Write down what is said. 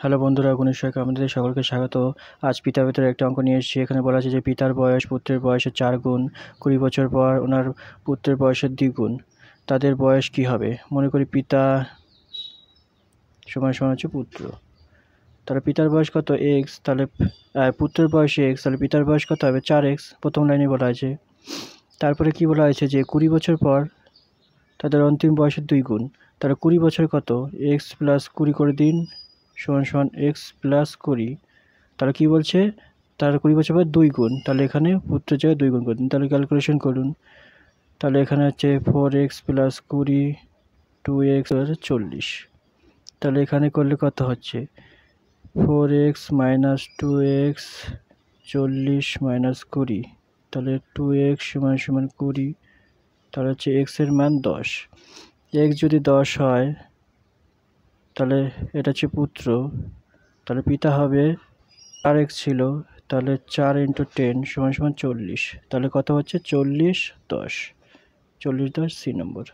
Hello বন্ধুরা, গণেশ সহায়ক আমাদের সকলকে স্বাগত। আজ পিতা ভেতরে একটা অঙ্ক নিয়ে এসেছি। এখানে বলা আছে যে পিতার বয়স পুত্রের বয়সের চার গুণ, কুড়ি বছর পর ওনার পুত্রের বয়সের দ্বিগুণ তাদের বয়স কি হবে? মনে করি পিতা, সমান সমান হচ্ছে পুত্র। তাহলে পিতার বয়স কত? এক্স তাহলে পুত্রের বয়স এক্স তাহলে পিতার বয়স কত হবে? চার এক্স প্রথম লাইনে বলা আছে। তারপরে কি বলা হয়েছে যে কুড়ি বছর পর তাদের অন্তিম বয়সের দুই গুণ। তাহলে কুড়ি বছর কত? এক্স প্লাস কুড়ি করে দিন সমান সমান এক্স প্লাস কুড়ি তাহলে কী বলছে? তার কুড়ি বছর পর দুই গুণ, তাহলে এখানে পুত্রের জায়গায় দুই গুণ করে দিন তাহলে ক্যালকুলেশন করুন। তাহলে এখানে হচ্ছে ফোর এক্স প্লাস কুড়ি টু এক্স চল্লিশ। তাহলে এখানে করলে কত হচ্ছে? Four x minus two x চল্লিশ মাইনাস কুড়ি, তাহলে টু এক্স সমান সমান কুড়ি, তাহলে হচ্ছে এক্সের মান দশ। এক্স যদি দশ হয় তাহলে এটা হচ্ছে পুত্র। তাহলে পিতা হবে আর এক্স ছিল, তাহলে চার ইন্টু টেন সমান সমান চল্লিশ। তাহলে কত হচ্ছে? চল্লিশ দশ। চল্লিশ দশ সি নম্বর।